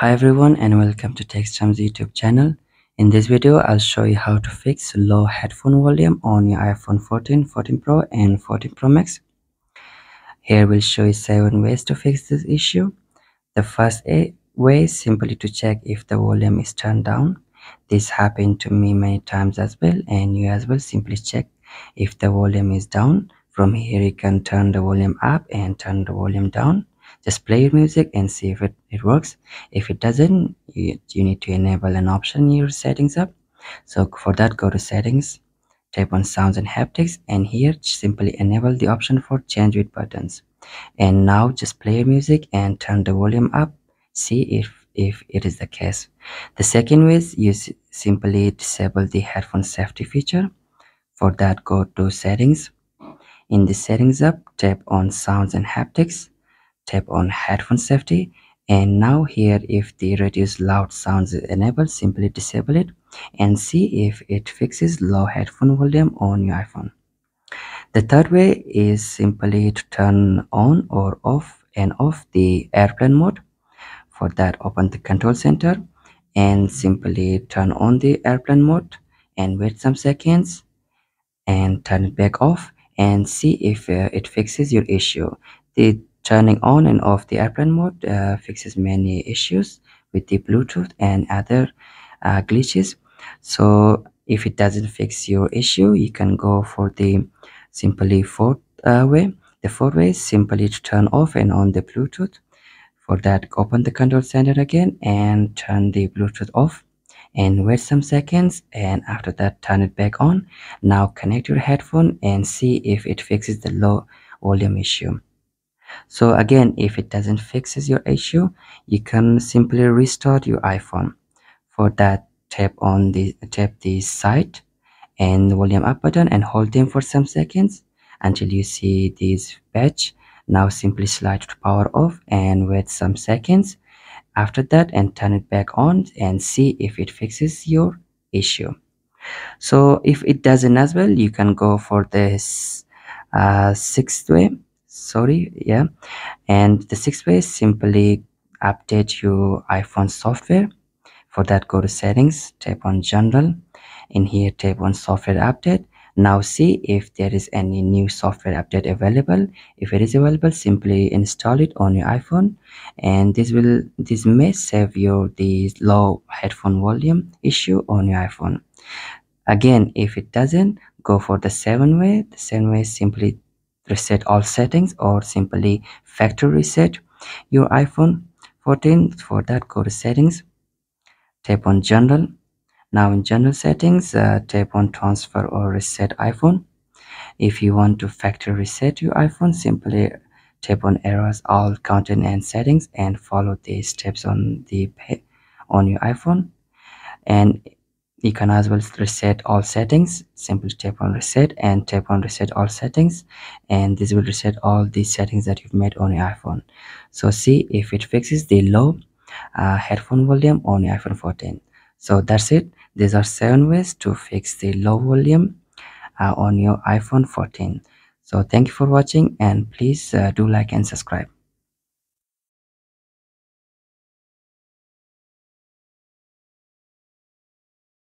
Hi everyone and welcome to Techschumz YouTube channel. In this video, I'll show you how to fix low headphone volume on your iPhone 14, 14 Pro and 14 Pro Max. Here we'll show you 7 ways to fix this issue. The first way is simply to check if the volume is turned down. This happened to me many times as well and you as well simply check if the volume is down. From here you can turn the volume up and turn the volume down just play your music and see if it, it works. If it doesn't you, you need to enable an option in your settings up. So for that go to settings tap on sounds and haptics and here simply enable the option for change with buttons. And now just play your music and turn the volume up. See if if it is the case. The second way is you simply disable the headphone safety feature. For that go to settings. In the settings up tap on sounds and haptics tap on headphone safety. And now here if the reduce loud sounds is enabled simply disable it and see if it fixes low headphone volume on your iphone. The third way is simply to turn on or off and off the airplane mode. For that open the control center and simply turn on the airplane mode and wait some seconds and turn it back off and see if uh, it fixes your issue. The Turning on and off the airplane mode uh, fixes many issues with the Bluetooth and other uh, glitches. So if it doesn't fix your issue, you can go for the simply fourth uh, way. The fourth way is simply to turn off and on the Bluetooth. For that, open the control center again and turn the Bluetooth off and wait some seconds and after that turn it back on now connect your headphone and see if it fixes the low volume issue so again if it doesn't fixes your issue you can simply restart your iphone. For that tap on the tap the side and volume up button and hold them for some seconds until you see this badge now simply slide to power off and wait some seconds. After that and turn it back on and see if it fixes your issue. So if it doesn't as well you can go for this uh, sixth way sorry yeah. And the sixth way is simply update your iphone software. For that go to settings tap on general. In here tap on software update. Now see if there is any new software update available. If it is available simply install it on your iphone. And this will this may save your the low headphone volume issue on your iphone. Again if it doesn't go for the seven way. The seven way is simply reset all settings or simply factory reset your iphone 14 for that go to settings. Tap on general. Now in general settings uh, tap on transfer or reset iphone. If you want to factory reset your iphone simply tap on erase all content and settings and follow these steps on the on your iphone. And you can as well reset all settings. Simply tap on reset and tap on reset all settings. And this will reset all the settings that you've made on your iphone. So see if it fixes the low uh, headphone volume on your iphone 14 so that's it. These are seven ways to fix the low volume uh, on your iphone 14 so thank you for watching and please uh, do like and subscribe